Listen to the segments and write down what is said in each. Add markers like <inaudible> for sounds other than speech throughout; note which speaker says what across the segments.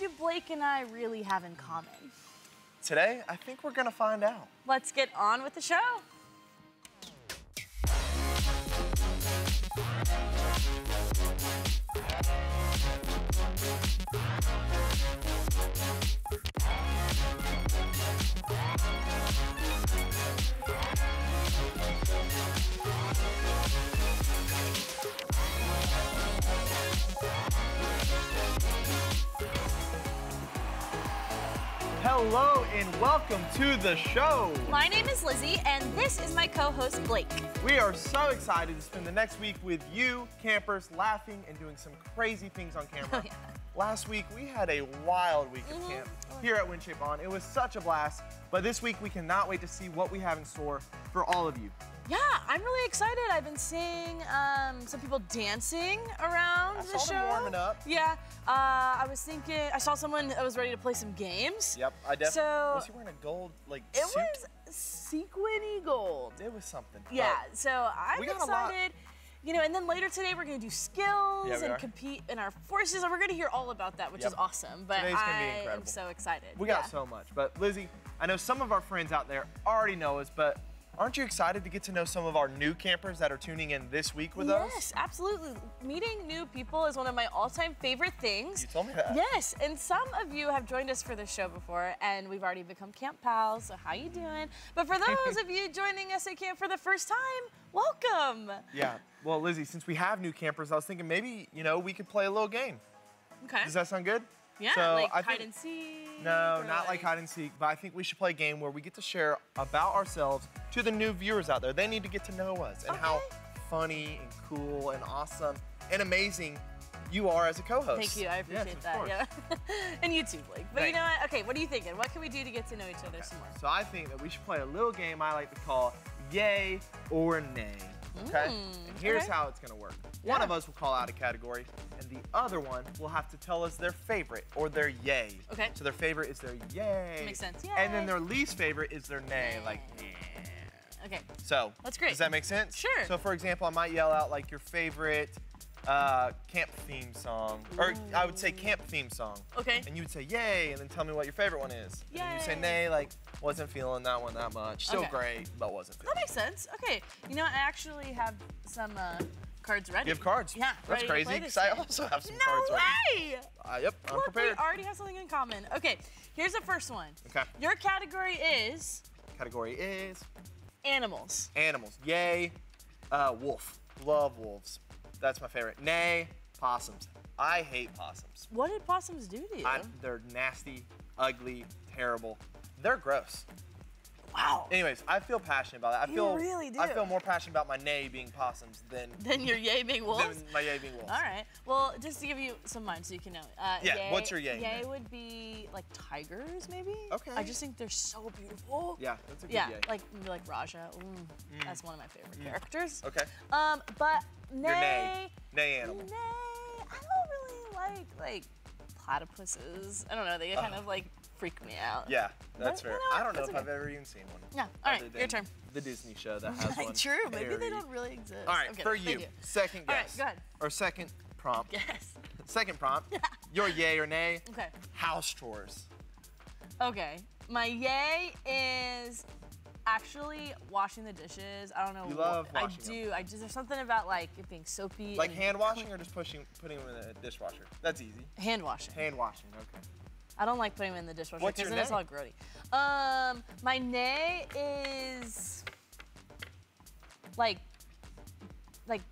Speaker 1: do Blake and I really have in common?
Speaker 2: Today, I think we're gonna find out.
Speaker 1: Let's get on with the show.
Speaker 2: Hello and welcome to the show.
Speaker 1: My name is Lizzie, and this is my co-host Blake.
Speaker 2: We are so excited to spend the next week with you, campers, laughing and doing some crazy things on camera. <laughs>
Speaker 1: Oh, yeah.
Speaker 2: Last week, we had a wild week of mm-hmm. camp oh, here at WinShape On. It was such a blast, but this week, we cannot wait to see what we have in store for all of you.
Speaker 1: Yeah, I'm really excited. I've been seeing um, some people dancing around
Speaker 2: I
Speaker 1: the
Speaker 2: saw
Speaker 1: show.
Speaker 2: them warming up.
Speaker 1: Yeah, uh, I was thinking. I saw someone that was ready to play some games.
Speaker 2: Yep, I definitely.
Speaker 1: So-
Speaker 2: was he wearing a gold, like,
Speaker 1: It
Speaker 2: suit?
Speaker 1: was sequiny gold.
Speaker 2: It was something.
Speaker 1: Yeah,
Speaker 2: But
Speaker 1: so I'm
Speaker 2: we got a lot.
Speaker 1: excited. You know, and then later today we're gonna do skills
Speaker 2: Yeah,
Speaker 1: and
Speaker 2: are.
Speaker 1: compete in our forces, and we're gonna hear all about that, which
Speaker 2: Yep.
Speaker 1: is awesome. But
Speaker 2: Today's gonna be
Speaker 1: I am so excited.
Speaker 2: We got
Speaker 1: Yeah.
Speaker 2: so much. But Lizzie, I know some of our friends out there already know us, but aren't you excited to get to know some of our new campers that are tuning in this week with us?
Speaker 1: Yes, absolutely. Meeting new people is one of my all-time favorite things.
Speaker 2: You told me that.
Speaker 1: Yes, and some of you have joined us for the show before, and we've already become camp pals. So how you doing? But for those of you joining us at camp for the first time, welcome.
Speaker 2: Yeah. Well, Lizzie, since we have new campers, I was thinking maybe, you know, we could play a little game.
Speaker 1: Okay.
Speaker 2: Does that sound good?
Speaker 1: Yeah,
Speaker 2: so
Speaker 1: like
Speaker 2: I
Speaker 1: hide
Speaker 2: think-
Speaker 1: and seek.
Speaker 2: No, not like hide and seek, but I think we should play a game where we get to share about ourselves to the new viewers out there. They need to get to know us and how funny and cool and awesome and amazing you are as a co-host.
Speaker 1: Thank you. I
Speaker 2: Yes,
Speaker 1: appreciate
Speaker 2: of
Speaker 1: that. Yeah. <laughs> and you too, Blake. But you know what? Okay, what are you thinking? What can we do to get to know each other some more?
Speaker 2: So I think that we should play a little game I like to call yay or nay. Okay?
Speaker 1: Mm,
Speaker 2: and here's
Speaker 1: okay.
Speaker 2: how it's gonna work. One
Speaker 1: Yeah.
Speaker 2: of us will call out a category, and the other one will have to tell us their favorite or their yay.
Speaker 1: Okay.
Speaker 2: So their favorite is their yay.
Speaker 1: Makes sense. Yeah.
Speaker 2: And then their least favorite is their nay, like
Speaker 1: Okay.
Speaker 2: so.
Speaker 1: That's great.
Speaker 2: Does that make sense?
Speaker 1: Sure.
Speaker 2: So for example, I might yell out like your favorite uh, camp theme song, or I would say camp theme song.
Speaker 1: Okay.
Speaker 2: And you would say yay, and then tell me what your favorite one is. Yay. And you say nay, like wasn't feeling that one that much. Still
Speaker 1: Okay.
Speaker 2: great, but wasn't
Speaker 1: That
Speaker 2: feeling.
Speaker 1: makes sense. Okay. You know. I actually have some uh, cards ready.
Speaker 2: You have cards.
Speaker 1: Yeah.
Speaker 2: That's crazy.
Speaker 1: play
Speaker 2: 'cause
Speaker 1: this
Speaker 2: I also have some
Speaker 1: no
Speaker 2: cards ready.
Speaker 1: way!
Speaker 2: Uh, yep, I'm
Speaker 1: Look, we already have something in common. Okay, here's the first one.
Speaker 2: Okay.
Speaker 1: Your category is
Speaker 2: Category is
Speaker 1: animals.
Speaker 2: animals. Yay, uh, wolf. Love wolves. That's my favorite. Nay, possums. I hate possums.
Speaker 1: What did possums do to you?
Speaker 2: I, they're nasty, ugly, terrible. They're gross.
Speaker 1: Wow.
Speaker 2: Anyways, I feel passionate about that. I
Speaker 1: You
Speaker 2: feel
Speaker 1: really do.
Speaker 2: I feel more passionate about my nay being possums than, <laughs>
Speaker 1: than your yay being wolves.
Speaker 2: than my yay being wolves.
Speaker 1: All right. Well, just to give you some mine so you can know. Uh,
Speaker 2: Yeah,
Speaker 1: Yay,
Speaker 2: what's your yay,
Speaker 1: Yay would be like tigers, maybe.
Speaker 2: Okay.
Speaker 1: I just think they're so beautiful.
Speaker 2: Yeah, that's a good
Speaker 1: Yeah,
Speaker 2: yay.
Speaker 1: like maybe like Rajah. Ooh, That's one of my favorite characters.
Speaker 2: okay.
Speaker 1: Um, but
Speaker 2: Your
Speaker 1: nay,
Speaker 2: nay. Nay animal.
Speaker 1: nay, I don't really like like platypuses. I don't know. They get kind of like freak me out.
Speaker 2: Yeah, that's fair.
Speaker 1: you
Speaker 2: I don't know if I've ever even seen one.
Speaker 1: Yeah. All right, your turn.
Speaker 2: The Disney show that <laughs> has one.
Speaker 1: True. Maybe they don't really exist.
Speaker 2: All right,
Speaker 1: Okay,
Speaker 2: for
Speaker 1: thank
Speaker 2: you, second
Speaker 1: All right,
Speaker 2: guess.
Speaker 1: go ahead.
Speaker 2: Or second prompt. <laughs>
Speaker 1: Yes.
Speaker 2: Second prompt. <laughs> Your yay or nay.
Speaker 1: Okay.
Speaker 2: House chores.
Speaker 1: Okay. My yay is actually washing the dishes. I don't know.
Speaker 2: You
Speaker 1: what-
Speaker 2: love
Speaker 1: I
Speaker 2: washing them.
Speaker 1: do. I just there's something about like it being soapy.
Speaker 2: Like
Speaker 1: and
Speaker 2: hand washing or just pushing, putting them in the dishwasher? That's easy.
Speaker 1: Hand washing.
Speaker 2: Hand washing. Okay.
Speaker 1: I don't like putting them in the dishwasher because then it's all grody. Um, my nay is like, like,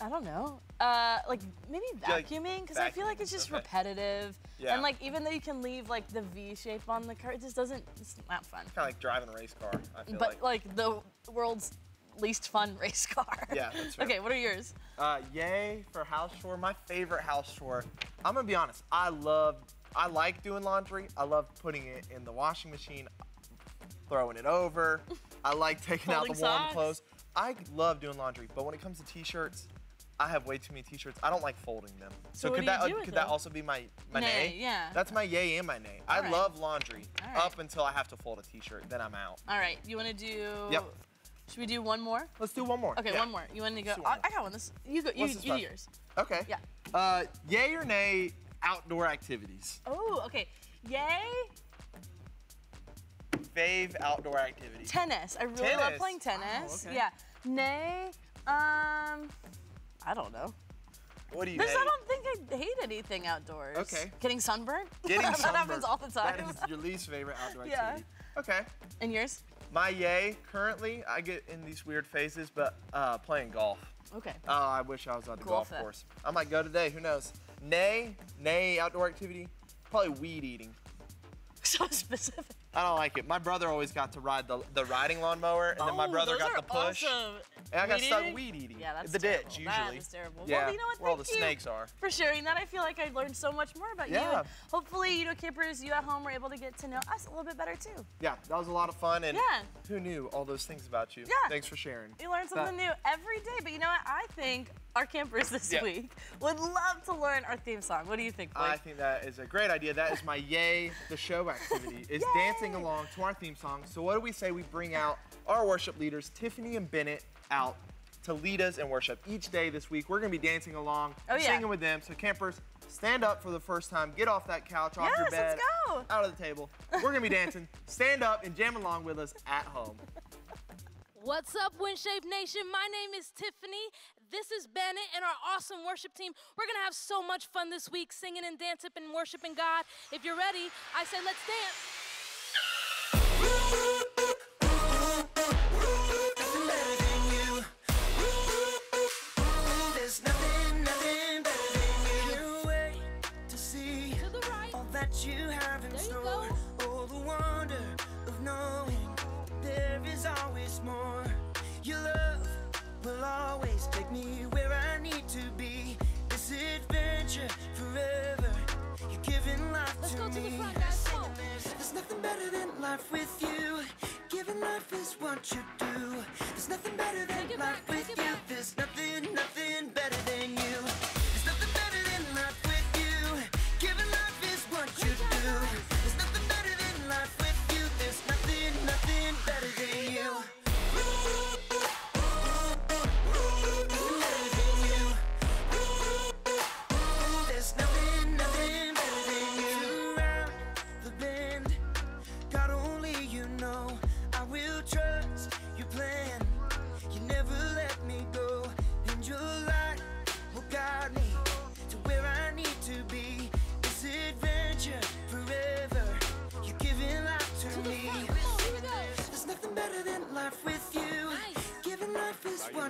Speaker 1: I don't know. Uh, like maybe vacuuming because I feel like it's just
Speaker 2: okay.
Speaker 1: repetitive.
Speaker 2: Yeah.
Speaker 1: And like even though you can leave like the V shape on the car, it just doesn't. It's not fun.
Speaker 2: Kind of like driving a race car. I feel
Speaker 1: But
Speaker 2: like.
Speaker 1: like the world's least fun <laughs> race car.
Speaker 2: Yeah, that's <laughs> fair.
Speaker 1: okay, what are yours?
Speaker 2: Uh, yay for house chore. My favorite house chore. I'm gonna be honest. I love. I like doing laundry. I love putting it in the washing machine, throwing it over. <laughs> I like taking out the warm
Speaker 1: socks.
Speaker 2: clothes. I love doing laundry, but when it comes to t-shirts, I have way too many t-shirts. I don't like folding them.
Speaker 1: So what
Speaker 2: could that could that also be my my
Speaker 1: Nay,
Speaker 2: nay?
Speaker 1: yeah.
Speaker 2: That's my yay and my nay. I
Speaker 1: Alright.
Speaker 2: love laundry
Speaker 1: Alright.
Speaker 2: up until I have to fold a t-shirt. Then I'm out.
Speaker 1: All right, you want to do?
Speaker 2: Yep.
Speaker 1: Should we do one more?
Speaker 2: Let's do one more.
Speaker 1: Okay,
Speaker 2: Yeah.
Speaker 1: one more. You want to go? I. I got one. This you go. You, you do yours.
Speaker 2: Okay.
Speaker 1: Yeah.
Speaker 2: Uh, yay or nay? Outdoor activities.
Speaker 1: Oh, okay. Yay,
Speaker 2: Fave outdoor activity.
Speaker 1: tennis. I really love
Speaker 2: Tennis.
Speaker 1: playing
Speaker 2: Oh,
Speaker 1: tennis.
Speaker 2: okay.
Speaker 1: Yeah. Nay, um, I don't know.
Speaker 2: What do you
Speaker 1: Because
Speaker 2: hate?
Speaker 1: I don't think I hate anything outdoors.
Speaker 2: Okay.
Speaker 1: Getting sunburned? <laughs>
Speaker 2: Getting
Speaker 1: that
Speaker 2: sunburned.
Speaker 1: happens all the time.
Speaker 2: That is your least favorite outdoor
Speaker 1: Yeah.
Speaker 2: activity. Okay.
Speaker 1: and yours?
Speaker 2: My yay, currently, I get in these weird phases, but uh, playing golf.
Speaker 1: Okay.
Speaker 2: Oh, I wish I was on the golf
Speaker 1: Golf it.
Speaker 2: course. I might go today, who knows? Nay, nay, outdoor activity, probably weed eating. <laughs>
Speaker 1: So specific.
Speaker 2: I don't like it. My brother always got to ride the, the riding lawnmower, and then my
Speaker 1: Oh,
Speaker 2: brother got the push.
Speaker 1: Awesome.
Speaker 2: And I got
Speaker 1: Weed
Speaker 2: stuck
Speaker 1: eating?
Speaker 2: weed eating.
Speaker 1: Yeah, that's
Speaker 2: the
Speaker 1: terrible.
Speaker 2: ditch
Speaker 1: That
Speaker 2: usually.
Speaker 1: is terrible.
Speaker 2: Yeah,
Speaker 1: Well, you know what?
Speaker 2: where all the
Speaker 1: you
Speaker 2: snakes are.
Speaker 1: For sharing that, I feel like I learned so much more about you.
Speaker 2: Yeah.
Speaker 1: And hopefully, you know, campers, you at home were able to get to know us a little bit better too.
Speaker 2: Yeah, that was a lot of fun, and
Speaker 1: Yeah.
Speaker 2: who knew all those things about you?
Speaker 1: Yeah.
Speaker 2: Thanks for sharing.
Speaker 1: You learn something new every day. But you know what? I think our campers this
Speaker 2: Yeah.
Speaker 1: week would love to learn our theme song. What do you think, Blake?
Speaker 2: I think that is a great idea. That is my <laughs> yay the show activity. Is dancing along to our theme song. So what do we say we bring out our worship leaders, Tiffany and Bennett, out to lead us in worship each day this week. We're gonna be dancing along,
Speaker 1: Oh, yeah.
Speaker 2: singing with them. So campers, stand up for the first time. Get off that couch, off your
Speaker 1: Yes, let's
Speaker 2: bed,
Speaker 1: go.
Speaker 2: out of the table. We're gonna be dancing. Stand up and jam along with us at home.
Speaker 3: What's up, WinShape Nation? My name is Tiffany. This is Bennett and our awesome worship team. We're gonna have so much fun this week singing and dancing and worshiping God. If you're ready, I say let's dance.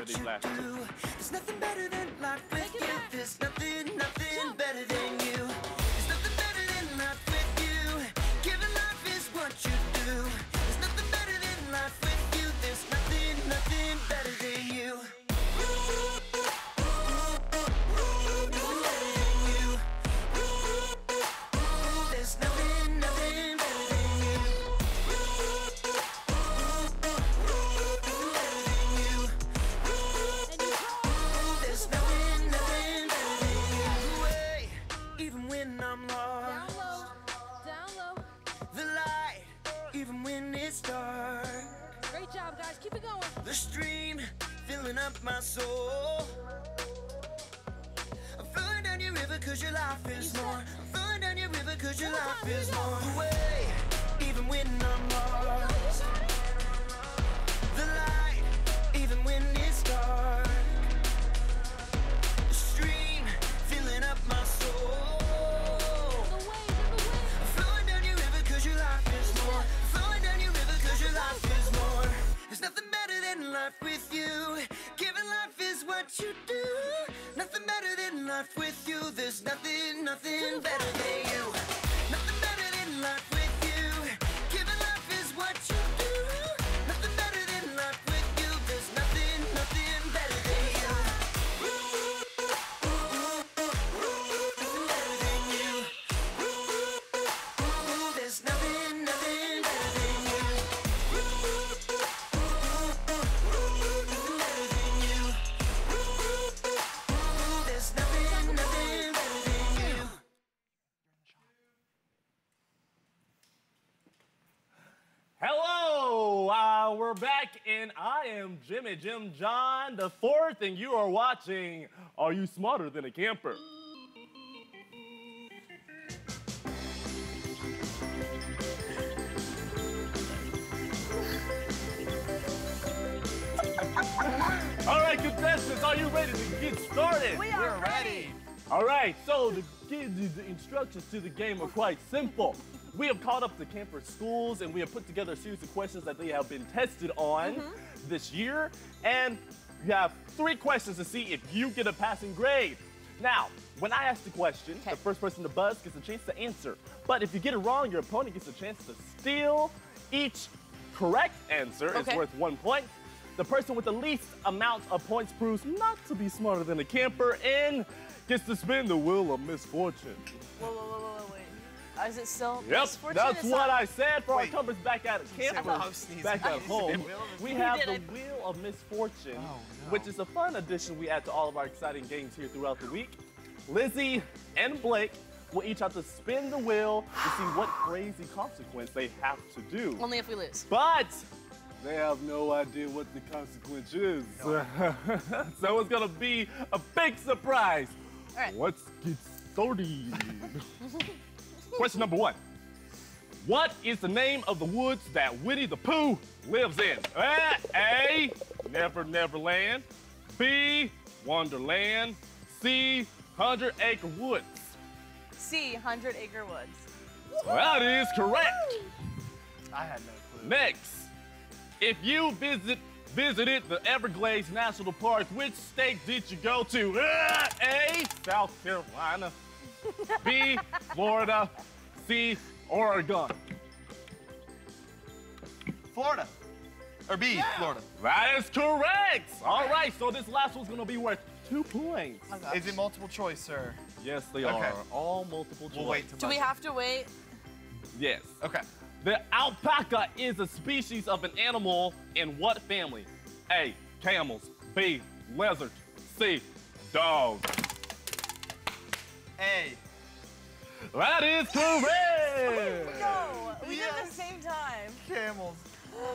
Speaker 4: Life last what when I'm
Speaker 3: Down low. Down low.
Speaker 4: The light, even when it's dark.
Speaker 3: Great job, guys. Keep it going.
Speaker 4: The stream filling up my soul. I'm flowing down your river cause your life is
Speaker 3: You
Speaker 4: more. I'm flowing down your river cause your life
Speaker 3: here
Speaker 4: is more. Way, even when I'm lost. Do. Nothing better than life with you. There's nothing, nothing better than you.
Speaker 5: Jimmy Jim John the fourth, and you are watching Are You Smarter Than a Camper? <laughs> All right, contestants, are you ready to get started?
Speaker 1: We are ready. ready.
Speaker 5: All right, so the kids, the instructions to the game are quite simple. We have called up the camper schools and we have put together a series of questions that they have been tested on. Mm -hmm this year. And you have three questions to see if you get a passing grade. Now, when I ask the question,
Speaker 1: Okay.
Speaker 5: the first person to buzz gets a chance to answer. But if you get it wrong, your opponent gets a chance to steal. Each correct answer
Speaker 1: Okay.
Speaker 5: is worth one point. The person with the least amount of points proves not to be smarter than a camper and gets to spin the wheel of misfortune.
Speaker 1: Whoa, whoa, Uh, Is it still
Speaker 5: Yep, that's
Speaker 1: It's
Speaker 5: what
Speaker 1: not-
Speaker 5: I said for
Speaker 2: Wait.
Speaker 5: our campers back at
Speaker 2: said
Speaker 5: campers,
Speaker 2: without sneezing.
Speaker 5: back at home. <laughs> We have the
Speaker 1: it.
Speaker 5: wheel of misfortune,
Speaker 2: Oh, no.
Speaker 5: which is a fun addition we add to all of our exciting games here throughout the week. Lizzie and Blake will each have to spin the wheel to see what <gasps> crazy consequence they have to do.
Speaker 1: Only if we lose.
Speaker 5: But they have no idea what the consequence is. <laughs> so it's gonna be a big surprise.
Speaker 1: All right.
Speaker 5: Let's get started. <laughs> Question number one. What is the name of the woods that Winnie the Pooh lives in? Uh, A. Never Never Land. B. Wonderland. C. Hundred Acre Woods.
Speaker 1: C, 100 Acre Woods.
Speaker 5: That is correct.
Speaker 2: I had no clue.
Speaker 5: Next, if you visit visited the Everglades National Park, which state did you go to? Uh, A. South Carolina. B. Florida. C. Oregon.
Speaker 2: Florida. Or B, Florida.
Speaker 5: That is correct. All right, so this last one's gonna be worth two points.
Speaker 2: Oh is it multiple choice, sir?
Speaker 5: Yes, they
Speaker 2: Okay.
Speaker 5: are all multiple choice.
Speaker 2: We'll wait
Speaker 1: Do we have to wait?
Speaker 5: Yes.
Speaker 2: Okay.
Speaker 5: The alpaca is a species of an animal in what family? A. Camels. B. lizards. C. Dog.
Speaker 2: A.
Speaker 5: That is correct. <laughs>
Speaker 1: No, we did it at the same time.
Speaker 2: Camels.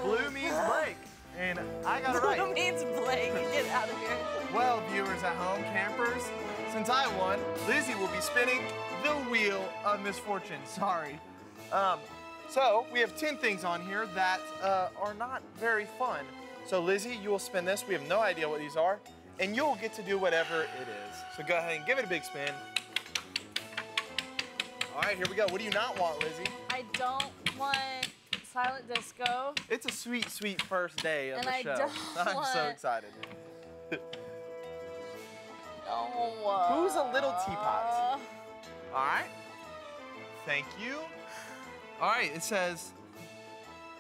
Speaker 2: Blue means Blake. And I got it
Speaker 1: Who
Speaker 2: right.
Speaker 1: means Blake? Get out of here.
Speaker 2: Well, viewers at home, campers, since I won, Lizzie will be spinning the wheel of misfortune. Sorry. Um, so we have 10 things on here that uh, are not very fun. So Lizzie, you will spin this. We have no idea what these are. And you'll get to do whatever it is. So go ahead and give it a big spin. All right, here we go. What do you not want, Lizzie?
Speaker 1: I don't want silent disco.
Speaker 2: It's a sweet, sweet first day of
Speaker 1: And
Speaker 2: the
Speaker 1: I
Speaker 2: show.
Speaker 1: don't <laughs>
Speaker 2: I'm so excited. <laughs>
Speaker 1: No.
Speaker 2: Who's a little teapot?
Speaker 1: Uh,
Speaker 2: All right. Thank you. All right, it says,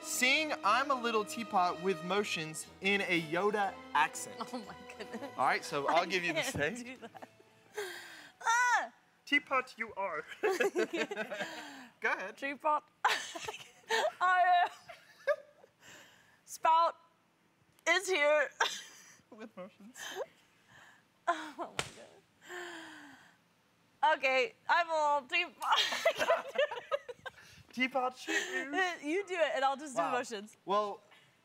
Speaker 2: sing I'm a little teapot with motions in a Yoda accent. <laughs>
Speaker 1: Oh my goodness.
Speaker 2: All right, so I'll give you the same. Teapot you are. <laughs> <laughs> Go ahead.
Speaker 1: Teapot. <laughs> I uh, spout is here.
Speaker 2: With motions.
Speaker 1: oh my god. Okay, I'm a little teapot.
Speaker 2: Teapot shoot.
Speaker 1: you do it, and I'll just
Speaker 2: Wow.
Speaker 1: do motions.
Speaker 2: Well,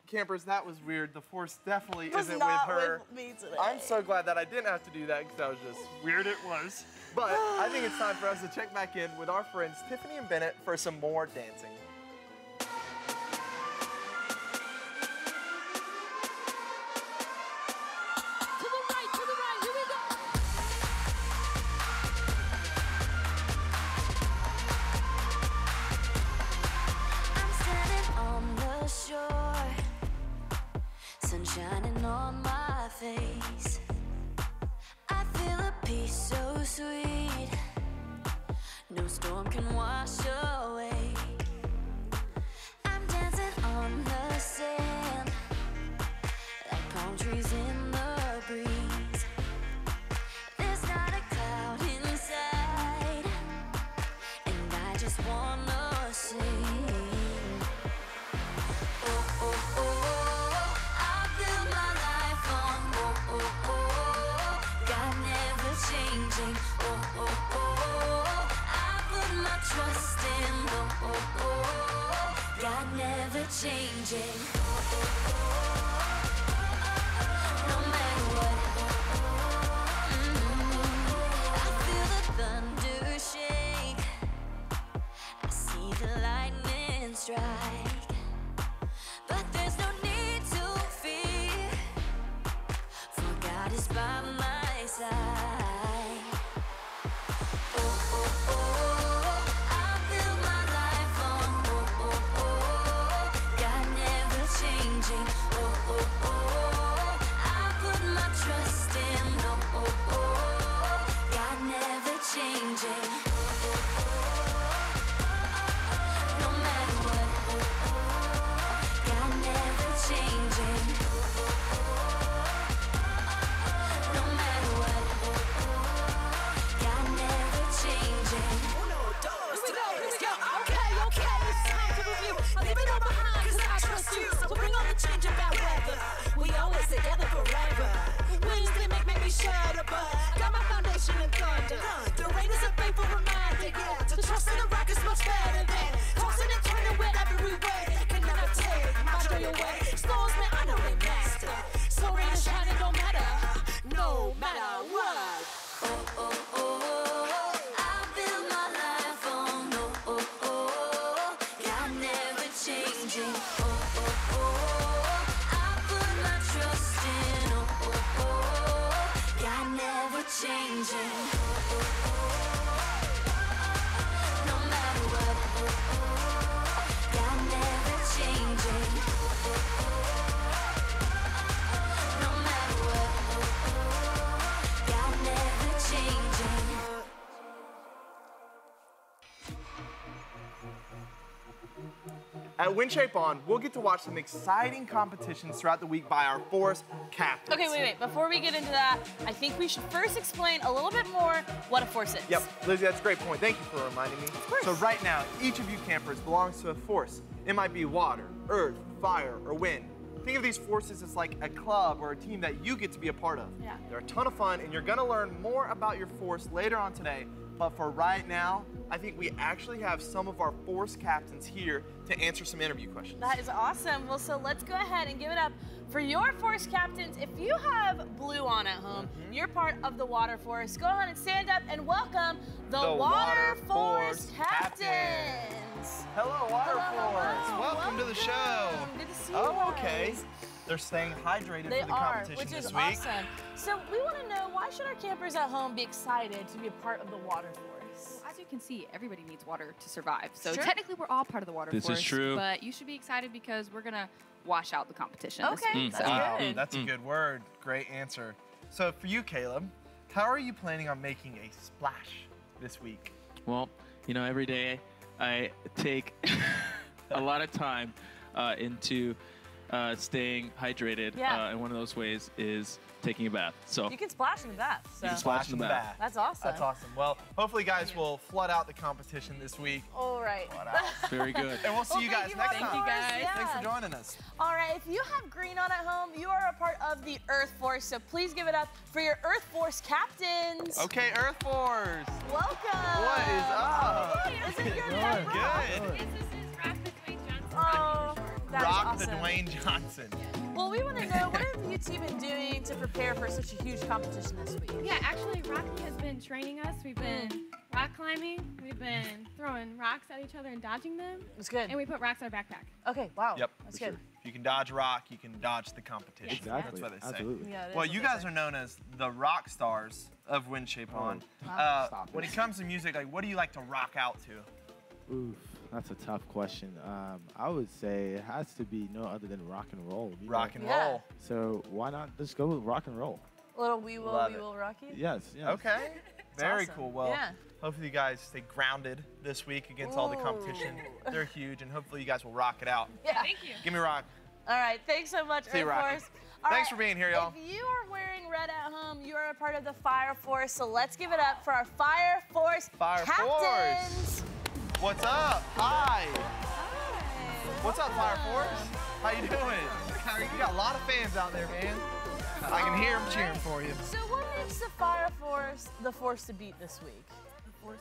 Speaker 2: campers, that was weird. The force definitely
Speaker 1: Was
Speaker 2: isn't with her.
Speaker 1: with me today.
Speaker 2: I'm so glad that I didn't have to do that because that was just weird it was. But I think it's time for us to check back in with our friends Tiffany and Bennett for some more dancing.
Speaker 6: Shining on my face. I feel a sweet, no storm can wash away. I'm dancing on the sand, like palm trees in the breeze. There's not a cloud inside and I just wanna changing. No matter what. Mm-hmm, I feel the thunder shake. I see the lightning strike. But there's no need to fear. For God is by my side.
Speaker 3: Me got my foundation in thunder. The rain is a faithful reminder, yeah. To trust in the rock is much better than tossing and turning wherever we way. Can never take my joy away.
Speaker 2: At WinShape On, we'll get to watch some exciting competitions throughout the week by our force captains.
Speaker 1: Okay, wait, wait. Before we get into that, I think we should first explain a little bit more what a force is.
Speaker 2: Yep, Lizzie, that's a great point. Thank you for reminding me.
Speaker 1: Of course.
Speaker 2: So right now, each of you campers belongs to a force. It might be water, earth, fire, or wind. Think of these forces as like a club or a team that you get to be a part of.
Speaker 1: Yeah.
Speaker 2: They're a ton of fun, and you're gonna learn more about your force later on today. But for right now, I think we actually have some of our force captains here to answer some interview questions.
Speaker 1: That is awesome. Well, so let's go ahead and give it up for your force captains. If you have blue on at home,
Speaker 2: Mm-hmm.
Speaker 1: you're part of the water force. Go ahead and stand up and welcome the,
Speaker 2: The
Speaker 1: water,
Speaker 2: Water
Speaker 1: force
Speaker 2: Force
Speaker 1: captains.
Speaker 2: Hello, Water
Speaker 1: Hello,
Speaker 2: Force.
Speaker 1: hello.
Speaker 2: Welcome to the show.
Speaker 1: Good to see you
Speaker 2: Oh, okay.
Speaker 1: Guys.
Speaker 2: They're staying hydrated
Speaker 1: They
Speaker 2: for the
Speaker 1: are,
Speaker 2: competition
Speaker 1: which
Speaker 2: this
Speaker 1: is
Speaker 2: week.
Speaker 1: awesome. So we want to know why should our campers at home be excited to be a part of the water force?
Speaker 7: As you can see, everybody needs water to survive. So
Speaker 1: Sure.
Speaker 7: technically, we're all part of the water
Speaker 5: This is
Speaker 7: force.
Speaker 5: true.
Speaker 7: But you should be excited because we're gonna wash out the competition.
Speaker 1: Okay,
Speaker 7: week.
Speaker 1: that's
Speaker 2: Wow,
Speaker 1: good.
Speaker 2: that's a mm, mm. good word. Great answer. So for you, Caleb, how are you planning on making a splash this week?
Speaker 8: Well, you know, every day I take <laughs> a lot of time uh, into uh, staying hydrated,
Speaker 1: Yeah.
Speaker 8: uh, and one of those ways is taking a bath. So
Speaker 1: You can splash in the bath. So.
Speaker 8: You can splash in the bath.
Speaker 1: That's awesome.
Speaker 2: That's awesome. Well, hopefully, guys will flood out the competition this week.
Speaker 1: All right. <laughs>
Speaker 8: very good.
Speaker 2: And we'll see
Speaker 1: Well,
Speaker 2: you guys
Speaker 1: you,
Speaker 2: next
Speaker 1: Water
Speaker 2: time.
Speaker 7: you,
Speaker 1: Force.
Speaker 7: guys.
Speaker 2: Thanks for joining us.
Speaker 1: All right, if you have green on at home, you are a part of the Earth Force, so please give it up for your Earth Force captains.
Speaker 2: Okay, Earth Force.
Speaker 1: Welcome.
Speaker 2: What is up?
Speaker 1: Is it your pet rock?
Speaker 2: Good.
Speaker 1: Oh, that's
Speaker 2: Rock
Speaker 1: awesome.
Speaker 2: the Dwayne Johnson.
Speaker 1: Well, we want to know what have you two been doing to prepare for such a huge competition this week?
Speaker 9: Yeah, actually, Rocky has been training us. We've been
Speaker 1: Mm.
Speaker 9: rock climbing. We've been throwing rocks at each other and dodging them.
Speaker 1: It's good.
Speaker 9: And we put rocks in our backpack.
Speaker 1: okay, wow.
Speaker 2: Yep.
Speaker 1: That's good.
Speaker 2: sure. If you can dodge rock, you can dodge the competition.
Speaker 10: Exactly.
Speaker 2: That's what they say.
Speaker 10: Absolutely.
Speaker 1: Yeah,
Speaker 2: Well, you guys
Speaker 1: say.
Speaker 2: are known as the rock stars of WinShape On.
Speaker 10: Oh,
Speaker 2: Uh, when
Speaker 10: it.
Speaker 2: it comes to music, like, what do you like to rock out to?
Speaker 10: Oof, that's a tough question. Um, I would say it has to be no other than rock and roll. you know?
Speaker 2: Rock and
Speaker 1: Yeah.
Speaker 2: roll.
Speaker 10: So why not just go with rock and roll?
Speaker 1: A little we will,
Speaker 2: Love
Speaker 1: we
Speaker 2: it.
Speaker 1: will rock you.
Speaker 10: Yes. yes.
Speaker 2: Okay. <laughs> Very
Speaker 1: awesome.
Speaker 2: cool. Well,
Speaker 1: Yeah.
Speaker 2: hopefully you guys stay grounded this week against all the competition. They're huge, and hopefully you guys will rock it out.
Speaker 1: Yeah.
Speaker 9: Thank you.
Speaker 2: Give me a rock.
Speaker 1: All right, thanks so much,
Speaker 2: See you,
Speaker 1: Earth
Speaker 2: Rocky.
Speaker 1: Force. All
Speaker 2: Thanks
Speaker 1: right,
Speaker 2: for being here, y'all.
Speaker 1: If you are wearing red at home, you are a part of the Fire Force, so let's give it up for our Fire Force
Speaker 2: Fire
Speaker 1: captains.
Speaker 2: What's up? Hi. What's up, Fire Force? How you doing? You got a lot of fans out there, man. I can hear them cheering for you.
Speaker 1: So what makes the Fire Force the force to beat this week?
Speaker 7: Force,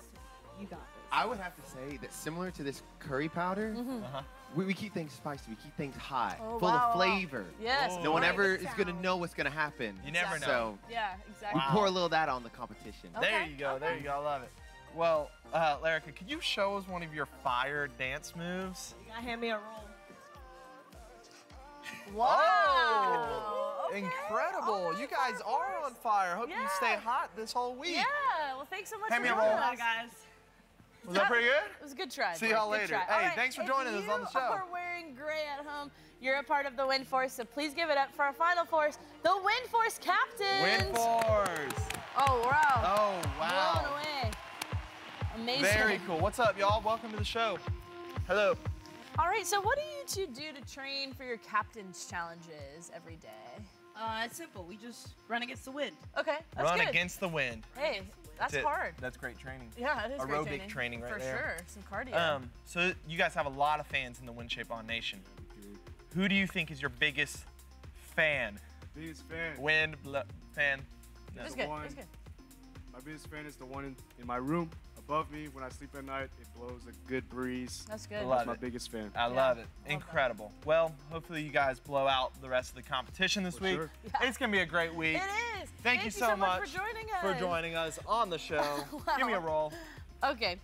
Speaker 7: You got this.
Speaker 11: I would have to say that similar to this curry powder,
Speaker 2: Uh-huh.
Speaker 11: we, we keep things spicy. We keep things hot,
Speaker 1: Oh,
Speaker 11: full
Speaker 1: wow, wow.
Speaker 11: of flavor.
Speaker 1: Yes.
Speaker 11: No one ever is gonna know what's gonna happen.
Speaker 2: You never know.
Speaker 11: So
Speaker 1: Yeah, exactly.
Speaker 11: we pour a little of that on the competition.
Speaker 2: There you go. There you go. I love it. Well, uh, Larica, could you show us one of your fire dance moves? You gotta hand me a roll. <laughs>
Speaker 1: Wow.
Speaker 2: Oh! Incredible. You guys are on fire. Hope you stay hot this whole week.
Speaker 1: Yeah. Well, thanks so much
Speaker 2: Hand
Speaker 1: for
Speaker 2: me a
Speaker 1: joining us,
Speaker 9: guys.
Speaker 2: Was that pretty good?
Speaker 1: It was a good try.
Speaker 2: See y'all later.
Speaker 1: try.
Speaker 2: Hey,
Speaker 1: All right,
Speaker 2: thanks for
Speaker 1: if
Speaker 2: joining us on the
Speaker 1: you
Speaker 2: show.
Speaker 1: are wearing gray at home, you're a part of the Wind Force, so please give it up for our final force, the Wind Force captains.
Speaker 2: Win Force.
Speaker 1: Oh, wow.
Speaker 2: Oh, wow.
Speaker 1: Blown away. Amazing.
Speaker 2: Very cool. What's up, y'all? Welcome to the show. Hello.
Speaker 1: All right, so what do you two do to train for your captain's challenges every day?
Speaker 12: Uh, it's simple. We just run against the wind.
Speaker 1: Okay, that's
Speaker 2: Run
Speaker 1: good.
Speaker 2: against the wind.
Speaker 1: Hey, that's
Speaker 2: it.
Speaker 1: hard.
Speaker 2: That's great training.
Speaker 1: Yeah, it is great
Speaker 2: Aerobic
Speaker 1: training.
Speaker 2: training right
Speaker 1: For
Speaker 2: there.
Speaker 1: sure, some cardio.
Speaker 2: Um, so you guys have a lot of fans in the WinShape On Nation. Who do you think is your biggest fan?
Speaker 13: Biggest fan.
Speaker 2: Wind fan. No.
Speaker 13: Is the one- My biggest fan is the one in, in my room above me. When I sleep at night, it blows a good breeze.
Speaker 1: That's
Speaker 2: good. I Love
Speaker 13: That's my
Speaker 2: it.
Speaker 13: biggest fan.
Speaker 2: I love it. Incredible. Well, hopefully you guys blow out the rest of the competition this
Speaker 13: For
Speaker 2: week.
Speaker 13: sure.
Speaker 2: It's gonna be a great week.
Speaker 1: It is.
Speaker 2: Thank, you so,
Speaker 1: much for joining us.
Speaker 2: for joining us on the show. <laughs> Give me a roll.
Speaker 1: Okay.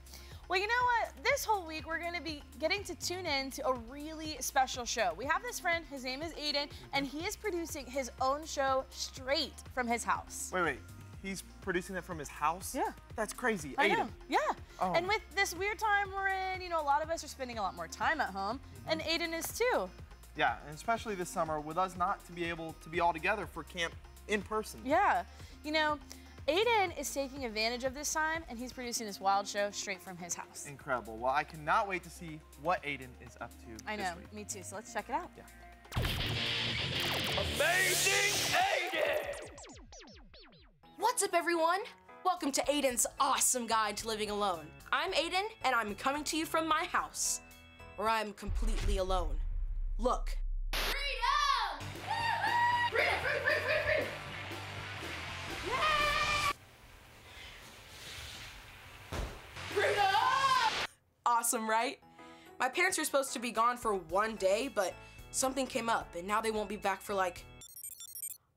Speaker 1: Well, you know what? This whole week we're going to be getting to tune in to a really special show. We have this friend, his name is Aiden, and he is producing his own show straight from his house.
Speaker 2: Wait, wait. He's producing it from his house?
Speaker 1: Yeah.
Speaker 2: That's crazy.
Speaker 1: I
Speaker 2: Aiden.
Speaker 1: know. Yeah.
Speaker 2: Oh.
Speaker 1: And with this weird time we're in, you know, a lot of us are spending a lot more time at home, and mm-hmm. Aiden is too.
Speaker 2: Yeah, and especially this summer with us not to be able to be all together for camp in person.
Speaker 1: Yeah. You know, Aiden is taking advantage of this time, and he's producing this wild show straight from his house.
Speaker 2: Incredible. Well, I cannot wait to see what Aiden is up to
Speaker 1: I
Speaker 2: this
Speaker 1: know.
Speaker 2: week.
Speaker 1: Me too. So let's check it out.
Speaker 2: Yeah.
Speaker 14: Amazing Aiden!
Speaker 15: What's up, everyone? Welcome to Aiden's awesome guide to living alone. I'm Aiden, and I'm coming to you from my house, where I'm completely alone. Look. Freedom! Freedom! Freedom! Freedom! Freedom! Freedom! Awesome, right? My parents were supposed to be gone for one day, but something came up, and now they won't be back for like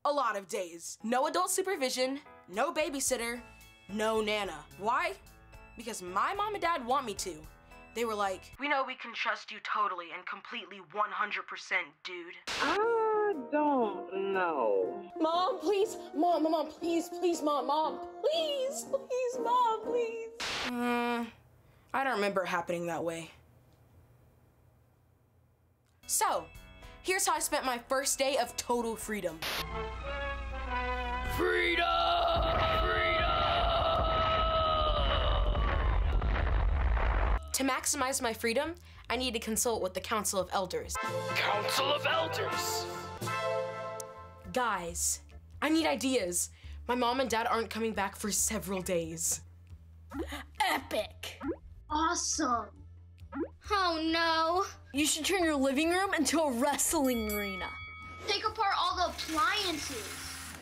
Speaker 15: a lot of days. No adult supervision, no babysitter, no Nana. Why? Because my mom and dad want me to. They were like, We know we can trust you totally and completely 100%, dude.
Speaker 16: I don't know.
Speaker 15: Mom, please. Mom, mom, mom, please, please, mom, mom, please, please, mom, please. Hmm, I don't remember it happening that way. So, here's how I spent my first day of total freedom.
Speaker 14: Freedom!
Speaker 15: To maximize my freedom, I need to consult with the Council of Elders.
Speaker 14: Council of Elders!
Speaker 15: Guys, I need ideas. My mom and dad aren't coming back for several days.
Speaker 17: Epic. Awesome. Oh no. You should turn your living room into a wrestling arena.
Speaker 18: Take apart all the appliances.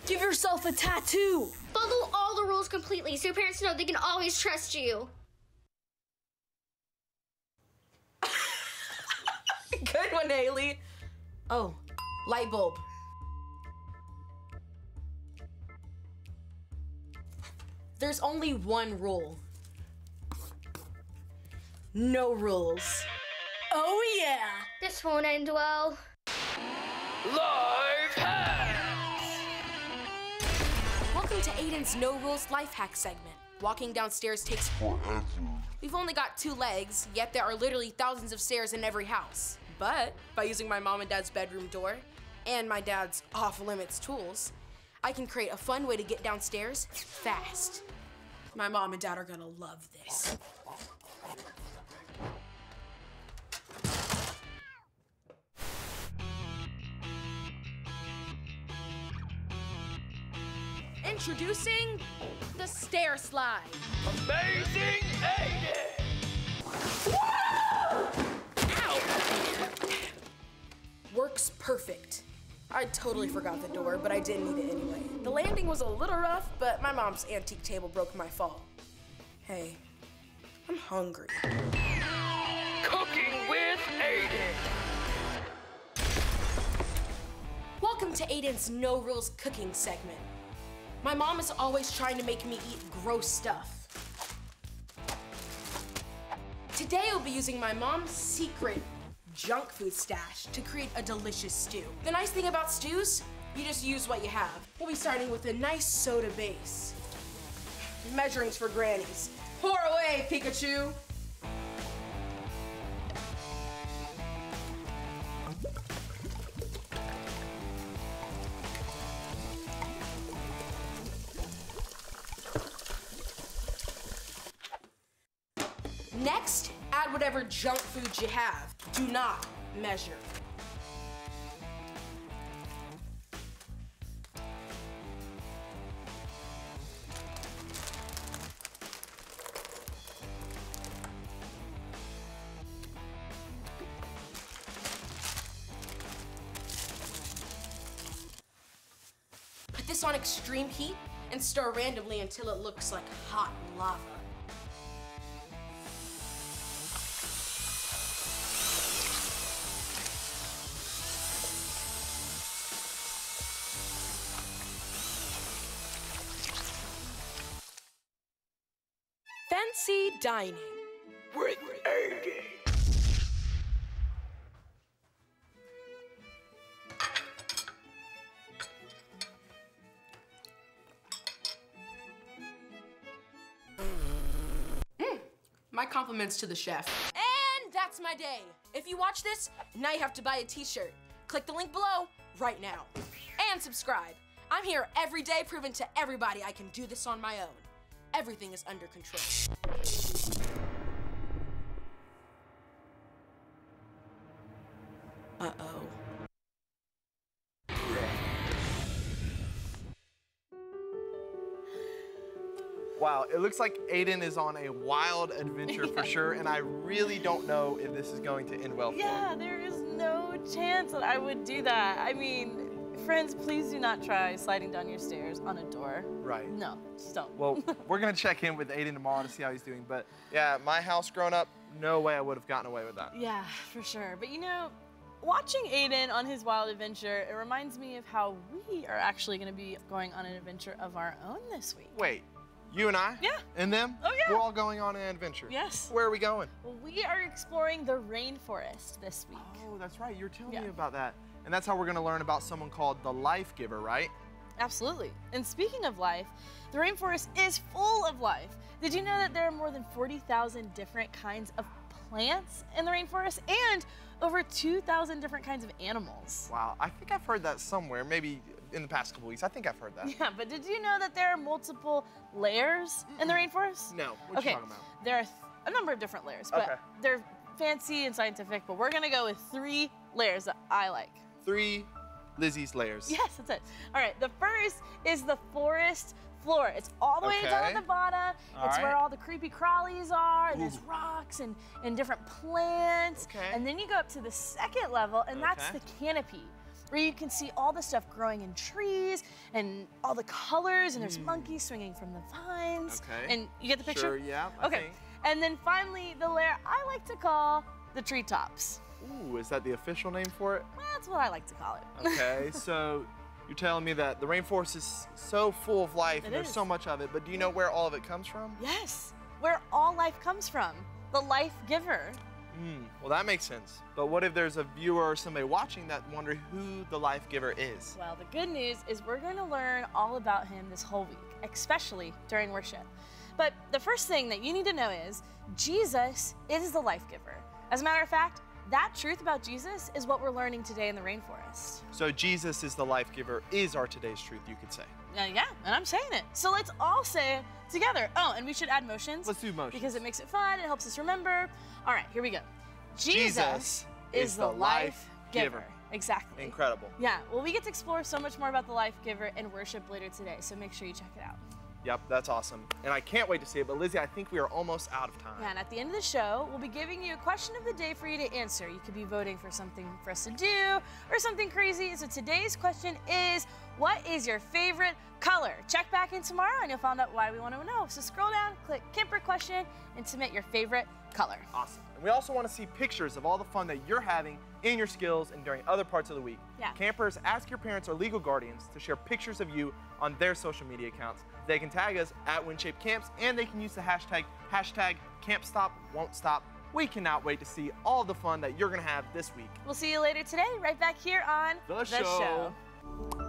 Speaker 17: Give yourself a tattoo.
Speaker 18: Follow all the rules completely so your parents know they can always trust you. <laughs>
Speaker 15: Good one, Haley. Oh, light bulb. There's only one rule. No rules.
Speaker 17: Oh yeah.
Speaker 18: This won't end well.
Speaker 14: Life hacks!
Speaker 15: Welcome to Aiden's No Rules Life Hack segment. Walking downstairs takes forever. We've only got two legs, yet there are literally thousands of stairs in every house. But by using my mom and dad's bedroom door and my dad's off limits tools, I can create a fun way to get downstairs fast. My mom and dad are gonna love this. Introducing the stair slide.
Speaker 14: Amazing Aiden!
Speaker 15: Works perfect. I totally forgot the door, but I didn't need it anyway. The landing was a little rough, but my mom's antique table broke my fall. Hey, I'm hungry.
Speaker 14: Cooking with Aiden!
Speaker 15: Welcome to Aiden's No Rules Cooking segment. My mom is always trying to make me eat gross stuff. Today I'll be using my mom's secret junk food stash to create a delicious stew. The nice thing about stews, you just use what you have. We'll be starting with a nice soda base. Measurings for grannies. Pour away, Pikachu! Whatever junk food you have. Do not measure. Put this on extreme heat and stir randomly until it looks like hot lava. Fancy dining.
Speaker 14: With Aiden. Hmm.
Speaker 15: My compliments to the chef. And that's my day. If you watch this, now you have to buy a t-shirt. Click the link below right now. And subscribe. I'm here every day proving to everybody I can do this on my own. Everything is under control. Uh-oh.
Speaker 2: Wow, it looks like Aiden is on a wild adventure for <laughs> sure, and I really don't know if this is going to end well for him.
Speaker 1: Yeah, there is no chance that I would do that. I mean, friends, please do not try sliding down your stairs on a door.
Speaker 2: Right.
Speaker 1: No, just don't.
Speaker 2: Well, <laughs> we're gonna check in with Aiden tomorrow to see how he's doing. But yeah, my house growing up, no way I would have gotten away with that.
Speaker 1: Yeah, for sure. But you know, watching Aiden on his wild adventure, it reminds me of how we are actually going to be going on an adventure of our own this week.
Speaker 2: Wait, you and I?
Speaker 1: Yeah.
Speaker 2: And them?
Speaker 1: Oh, yeah.
Speaker 2: We're all going on an adventure.
Speaker 1: Yes.
Speaker 2: Where are we going?
Speaker 1: Well, we are exploring the rainforest this week.
Speaker 2: Oh, that's right. You're telling
Speaker 1: Yeah.
Speaker 2: me about that. And that's how we're gonna learn about someone called the Life Giver, right?
Speaker 1: Absolutely. And speaking of life, the rainforest is full of life. Did you know that there are more than 40,000 different kinds of plants in the rainforest and over 2,000 different kinds of animals?
Speaker 2: Wow, I think I've heard that somewhere. Maybe in the past couple weeks. I think I've heard that. <laughs>
Speaker 1: Yeah, but did you know that there are multiple layers in the rainforest?
Speaker 2: No. What
Speaker 1: okay,
Speaker 2: you talking about?
Speaker 1: there are a number of different layers, but
Speaker 2: Okay.
Speaker 1: they're fancy and scientific, but we're gonna go with three layers that I like.
Speaker 2: Three Lizzie's layers.
Speaker 1: Yes, that's it. All right, the first is the forest floor. It's all the way down at
Speaker 2: Okay.
Speaker 1: the bottom.
Speaker 2: All
Speaker 1: it's where all the creepy crawlies are, and there's rocks and, and different plants.
Speaker 2: Okay.
Speaker 1: And then you go up to the second level, and that's the canopy. Where you can see all the stuff growing in trees and all the colors, and there's hmm. monkeys swinging from the vines.
Speaker 2: Okay.
Speaker 1: And you get the picture?
Speaker 2: Sure, yeah,
Speaker 1: okay. And then finally, the layer I like to call the treetops.
Speaker 2: Ooh, is that the official name for it?
Speaker 1: That's what I like to call it.
Speaker 2: Okay, <laughs> so you're telling me that the rainforest is so full of life
Speaker 1: It
Speaker 2: and there's
Speaker 1: is.
Speaker 2: so much of it, but do you know where all of it comes from?
Speaker 1: Yes, where all life comes from. The life giver.
Speaker 2: Hmm, well, that makes sense. But what if there's a viewer or somebody watching that wonder who the life giver is?
Speaker 1: Well, the good news is we're going to learn all about him this whole week, especially during worship. But the first thing that you need to know is Jesus is the life giver. As a matter of fact, that truth about Jesus is what we're learning today in the rainforest.
Speaker 2: So Jesus is the life giver is our today's truth, you could say.
Speaker 1: Uh, yeah, and I'm saying it. So let's all say together. Oh, and we should add motions.
Speaker 2: Let's do motions.
Speaker 1: Because it makes it fun, it helps us remember. All right, here we go.
Speaker 2: Jesus is the life giver.
Speaker 1: Exactly.
Speaker 2: Incredible.
Speaker 1: Yeah, well, we get to explore so much more about the life giver and worship later today, so make sure you check it out.
Speaker 2: Yep, that's awesome. And I can't wait to see it. But Lizzie, I think we are almost out of time.
Speaker 1: Yeah, and at the end of the show, we'll be giving you a question of the day for you to answer. You could be voting for something for us to do or something crazy. So today's question is what is your favorite color? Check back in tomorrow and you'll find out why we want to know. So scroll down, click Kemper question, and submit your favorite color.
Speaker 2: Awesome. And we also want to see pictures of all the fun that you're having in your skills and during other parts of the week.
Speaker 1: Yeah.
Speaker 2: Campers, ask your parents or legal guardians to share pictures of you on their social media accounts. They can tag us at WinShape Camps and they can use the hashtag hashtag CampStop won't stop. We cannot wait to see all the fun that you're gonna have this week.
Speaker 1: We'll see you later today, right back here on
Speaker 2: The show.
Speaker 1: show.